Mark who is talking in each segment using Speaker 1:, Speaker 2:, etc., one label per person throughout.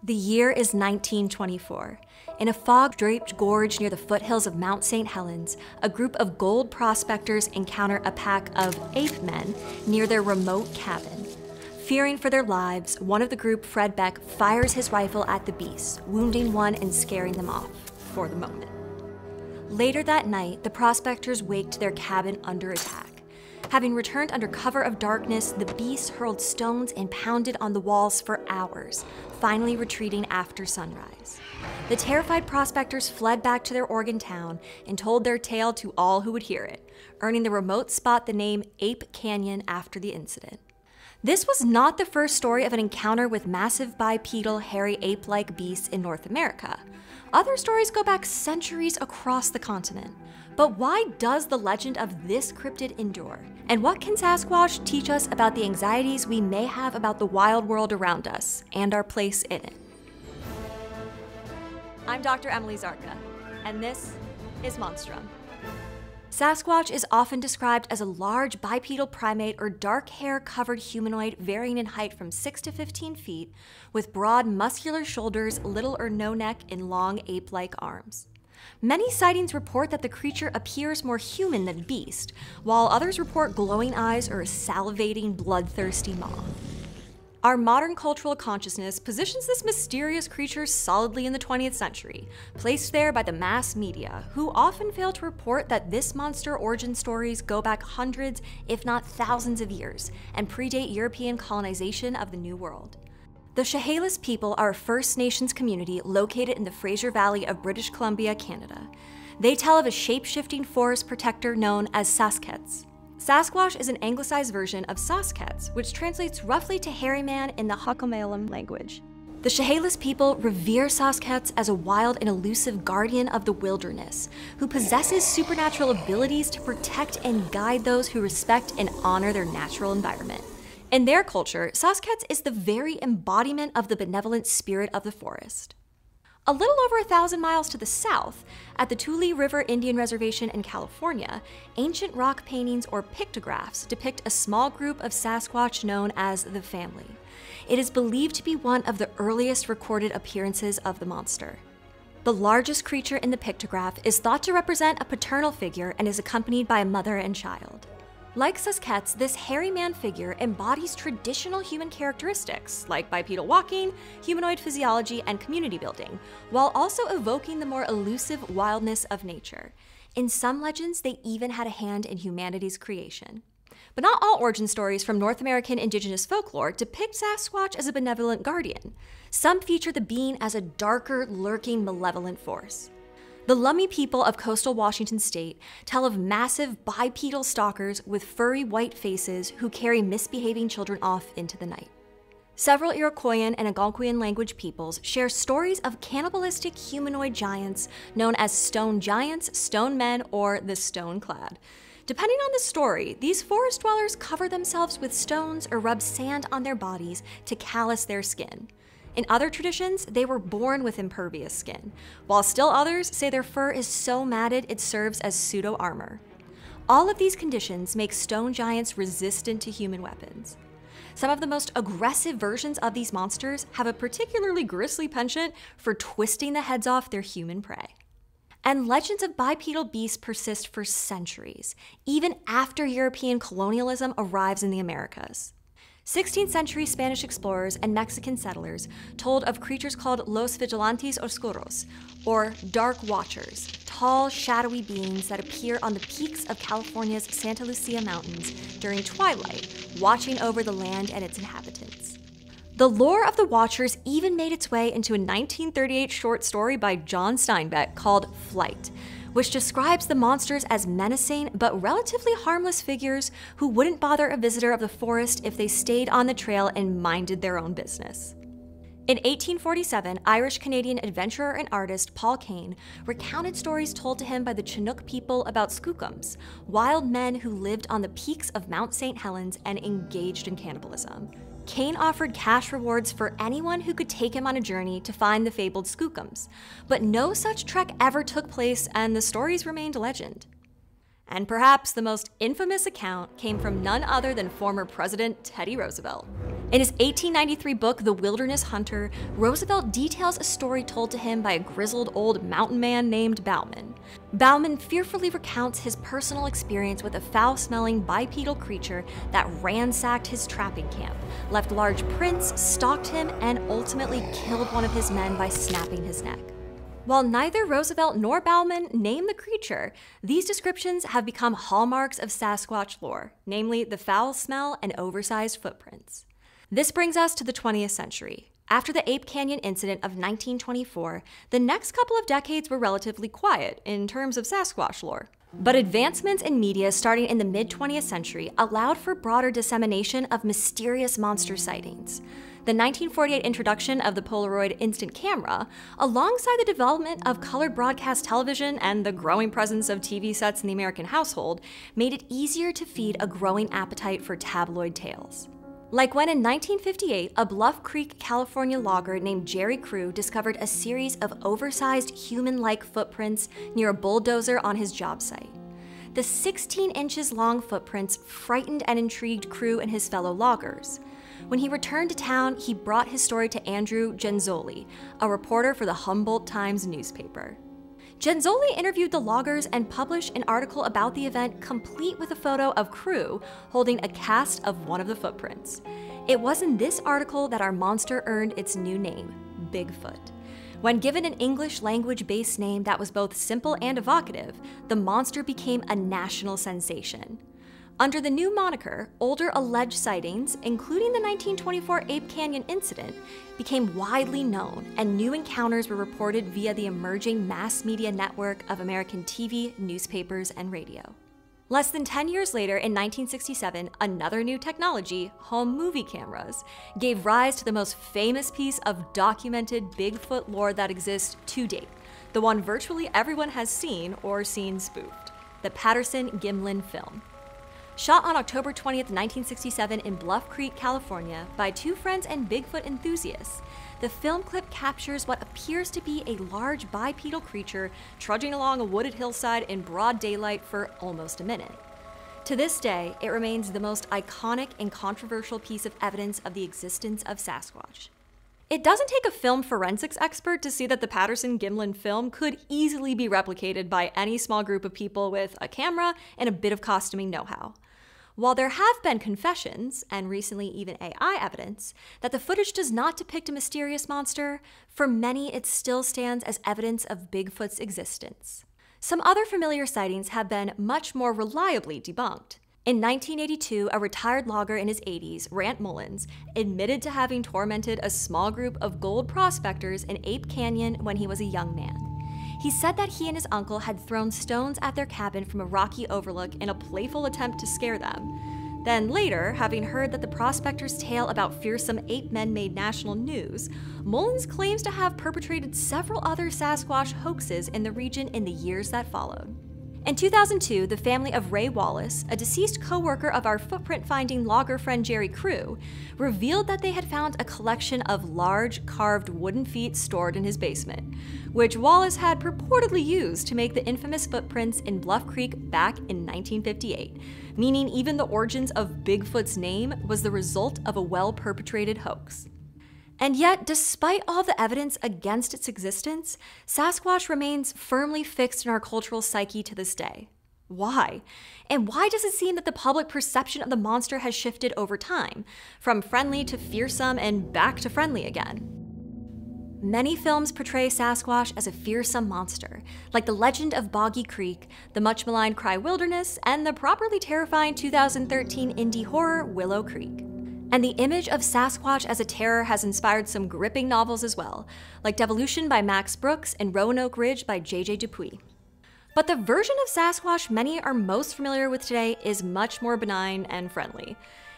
Speaker 1: The year is 1924. In a fog draped gorge near the foothills of Mount St. Helens, a group of gold prospectors encounter a pack of ape men near their remote cabin. Fearing for their lives, one of the group, Fred Beck, fires his rifle at the beasts, wounding one and scaring them off for the moment. Later that night, the prospectors waked their cabin under attack. Having returned under cover of darkness, the beasts hurled stones and pounded on the walls for hours, finally retreating after sunrise. The terrified prospectors fled back to their Oregon town and told their tale to all who would hear it, earning the remote spot the name Ape Canyon after the incident. This was not the first story of an encounter with massive bipedal, hairy ape like beasts in North America. Other stories go back centuries across the continent. But why does the legend of this cryptid endure? And what can Sasquatch teach us about the anxieties we may have about the wild world around us and our place in it? I'm Dr. Emily Zarka, and this is Monstrum. Sasquatch is often described as a large bipedal primate or dark hair covered humanoid varying in height from 6 to 15 feet, with broad muscular shoulders, little or no neck, and long ape like arms. Many sightings report that the creature appears more human than beast, while others report glowing eyes or a salivating, bloodthirsty maw. Our modern cultural consciousness positions this mysterious creature solidly in the 20th century, placed there by the mass media, who often fail to report that this monster origin stories go back hundreds, if not thousands of years, and predate European colonization of the New World. The Chehalis people are a First Nations community located in the Fraser Valley of British Columbia, Canada. They tell of a shape shifting forest protector known as Saskets. Sasquatch is an anglicized version of Saskets, which translates roughly to hairy man in the Halkomelem language. The Chehalis people revere Saskets as a wild and elusive guardian of the wilderness, who possesses supernatural abilities to protect and guide those who respect and honor their natural environment. In their culture, Saskets is the very embodiment of the benevolent spirit of the forest. A little over a thousand miles to the south, at the Tule River Indian Reservation in California, ancient rock paintings or pictographs depict a small group of Sasquatch known as the Family. It is believed to be one of the earliest recorded appearances of the monster. The largest creature in the pictograph is thought to represent a paternal figure and is accompanied by a mother and child. Like Saskets, this hairy man figure embodies traditional human characteristics like bipedal walking, humanoid physiology, and community building, while also evoking the more elusive wildness of nature. In some legends, they even had a hand in humanity's creation. But not all origin stories from North American indigenous folklore depict Sasquatch as a benevolent guardian. Some feature the being as a darker, lurking, malevolent force. The Lummi people of coastal Washington state tell of massive bipedal stalkers with furry white faces who carry misbehaving children off into the night. Several Iroquoian and Algonquian language peoples share stories of cannibalistic humanoid giants known as stone giants, stone men, or the stone clad. Depending on the story, these forest dwellers cover themselves with stones or rub sand on their bodies to callous their skin. In other traditions, they were born with impervious skin, while still others say their fur is so matted it serves as pseudo armor. All of these conditions make stone giants resistant to human weapons. Some of the most aggressive versions of these monsters have a particularly grisly penchant for twisting the heads off their human prey. And legends of bipedal beasts persist for centuries, even after European colonialism arrives in the Americas. 16th century Spanish explorers and Mexican settlers told of creatures called Los Vigilantes Oscuros, or Dark Watchers, tall, shadowy beings that appear on the peaks of California's Santa Lucia Mountains during twilight, watching over the land and its inhabitants. The lore of the Watchers even made its way into a 1938 short story by John Steinbeck called Flight, which describes the monsters as menacing but relatively harmless figures who wouldn't bother a visitor of the forest if they stayed on the trail and minded their own business. In 1847, Irish Canadian adventurer and artist Paul Kane recounted stories told to him by the Chinook people about skookums, wild men who lived on the peaks of Mount St. Helens and engaged in cannibalism. Kane offered cash rewards for anyone who could take him on a journey to find the fabled skookums, but no such trek ever took place and the stories remained legend. And perhaps the most infamous account came from none other than former President Teddy Roosevelt. In his 1893 book, The Wilderness Hunter, Roosevelt details a story told to him by a grizzled old mountain man named Bauman. Bauman fearfully recounts his personal experience with a foul smelling bipedal creature that ransacked his trapping camp, left large prints, stalked him, and ultimately killed one of his men by snapping his neck. While neither Roosevelt nor Bauman name the creature, these descriptions have become hallmarks of Sasquatch lore, namely the foul smell and oversized footprints. This brings us to the 20th century. After the Ape Canyon incident of 1924, the next couple of decades were relatively quiet in terms of Sasquatch lore. But advancements in media starting in the mid 20th century allowed for broader dissemination of mysterious monster sightings the 1948 introduction of the Polaroid instant camera, alongside the development of colored broadcast television and the growing presence of TV sets in the American household, made it easier to feed a growing appetite for tabloid tales. Like when in 1958, a Bluff Creek, California logger named Jerry Crew discovered a series of oversized human like footprints near a bulldozer on his job site. The 16 inches long footprints frightened and intrigued Crew and his fellow loggers. When he returned to town, he brought his story to Andrew Genzoli, a reporter for the Humboldt Times newspaper. Genzoli interviewed the loggers and published an article about the event, complete with a photo of Crew holding a cast of one of the footprints. It was in this article that our monster earned its new name, Bigfoot. When given an English language based name that was both simple and evocative, the monster became a national sensation. Under the new moniker, older alleged sightings, including the 1924 Ape Canyon incident, became widely known, and new encounters were reported via the emerging mass media network of American TV, newspapers, and radio. Less than 10 years later, in 1967, another new technology, home movie cameras, gave rise to the most famous piece of documented Bigfoot lore that exists to date, the one virtually everyone has seen or seen spoofed the Patterson Gimlin film. Shot on October 20, 1967, in Bluff Creek, California, by two friends and Bigfoot enthusiasts, the film clip captures what appears to be a large bipedal creature trudging along a wooded hillside in broad daylight for almost a minute. To this day, it remains the most iconic and controversial piece of evidence of the existence of Sasquatch. It doesn't take a film forensics expert to see that the Patterson Gimlin film could easily be replicated by any small group of people with a camera and a bit of costuming know how. While there have been confessions, and recently even AI evidence, that the footage does not depict a mysterious monster, for many it still stands as evidence of Bigfoot's existence. Some other familiar sightings have been much more reliably debunked. In 1982, a retired logger in his 80s, Rant Mullens, admitted to having tormented a small group of gold prospectors in Ape Canyon when he was a young man. He said that he and his uncle had thrown stones at their cabin from a rocky overlook in a playful attempt to scare them. Then later, having heard that the prospector's tale about fearsome ape men made national news, Mullens claims to have perpetrated several other Sasquatch hoaxes in the region in the years that followed. In 2002, the family of Ray Wallace, a deceased co worker of our footprint finding logger friend Jerry Crew, revealed that they had found a collection of large carved wooden feet stored in his basement, which Wallace had purportedly used to make the infamous footprints in Bluff Creek back in 1958, meaning even the origins of Bigfoot's name was the result of a well perpetrated hoax. And yet, despite all the evidence against its existence, Sasquatch remains firmly fixed in our cultural psyche to this day. Why? And why does it seem that the public perception of the monster has shifted over time, from friendly to fearsome and back to friendly again? Many films portray Sasquatch as a fearsome monster, like The Legend of Boggy Creek, the much maligned Cry Wilderness, and the properly terrifying 2013 indie horror Willow Creek. And the image of Sasquatch as a terror has inspired some gripping novels as well, like Devolution by Max Brooks and Roanoke Ridge by J.J. Dupuis. But the version of Sasquatch many are most familiar with today is much more benign and friendly.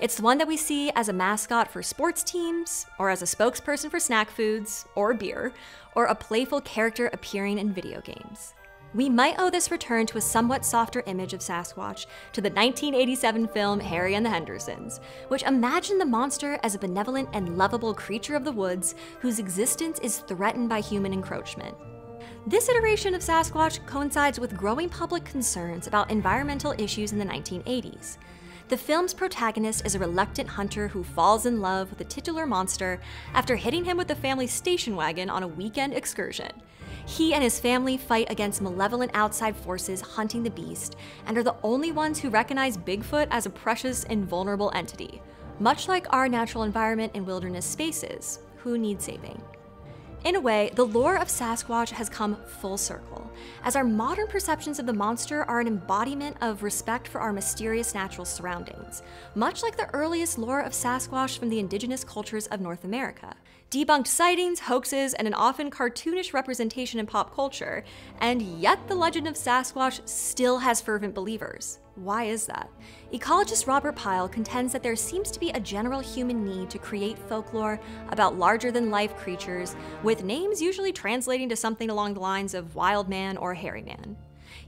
Speaker 1: It's the one that we see as a mascot for sports teams, or as a spokesperson for snack foods, or beer, or a playful character appearing in video games. We might owe this return to a somewhat softer image of Sasquatch to the 1987 film Harry and the Hendersons, which imagined the monster as a benevolent and lovable creature of the woods whose existence is threatened by human encroachment. This iteration of Sasquatch coincides with growing public concerns about environmental issues in the 1980s. The film's protagonist is a reluctant hunter who falls in love with the titular monster after hitting him with the family station wagon on a weekend excursion. He and his family fight against malevolent outside forces hunting the beast and are the only ones who recognize Bigfoot as a precious and vulnerable entity. Much like our natural environment in wilderness spaces, who need saving? In a way, the lore of Sasquatch has come full circle, as our modern perceptions of the monster are an embodiment of respect for our mysterious natural surroundings, much like the earliest lore of Sasquatch from the indigenous cultures of North America. Debunked sightings, hoaxes, and an often cartoonish representation in pop culture, and yet the legend of Sasquatch still has fervent believers. Why is that? Ecologist Robert Pyle contends that there seems to be a general human need to create folklore about larger than life creatures, with names usually translating to something along the lines of wild man or hairy man.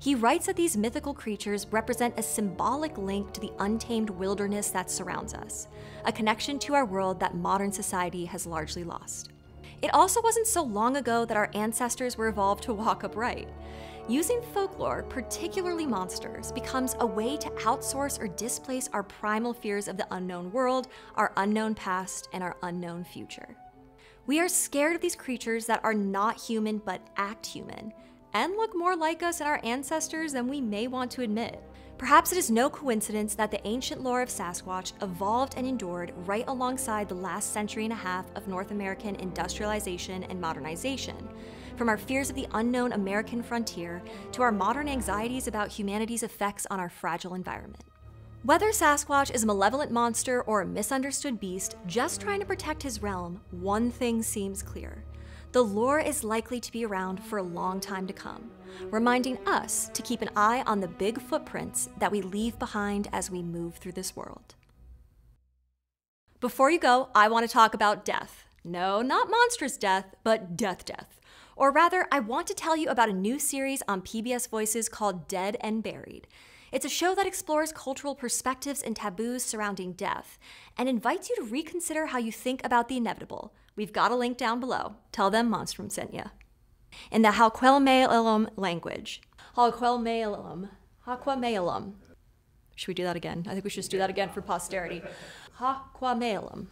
Speaker 1: He writes that these mythical creatures represent a symbolic link to the untamed wilderness that surrounds us, a connection to our world that modern society has largely lost. It also wasn't so long ago that our ancestors were evolved to walk upright. Using folklore, particularly monsters, becomes a way to outsource or displace our primal fears of the unknown world, our unknown past, and our unknown future. We are scared of these creatures that are not human but act human, and look more like us and our ancestors than we may want to admit. Perhaps it is no coincidence that the ancient lore of Sasquatch evolved and endured right alongside the last century and a half of North American industrialization and modernization, from our fears of the unknown American frontier to our modern anxieties about humanity's effects on our fragile environment. Whether Sasquatch is a malevolent monster or a misunderstood beast just trying to protect his realm, one thing seems clear. The lore is likely to be around for a long time to come, reminding us to keep an eye on the big footprints that we leave behind as we move through this world. Before you go, I want to talk about death. No, not monstrous death, but death death. Or rather, I want to tell you about a new series on PBS Voices called Dead and Buried. It's a show that explores cultural perspectives and taboos surrounding death and invites you to reconsider how you think about the inevitable. We've got a link down below. Tell them Monstrum sent you. In the Halquelmaelum language. Halquelmaelum. Halquamalum. Should we do that again? I think we should just do that again for posterity. Halquamalum.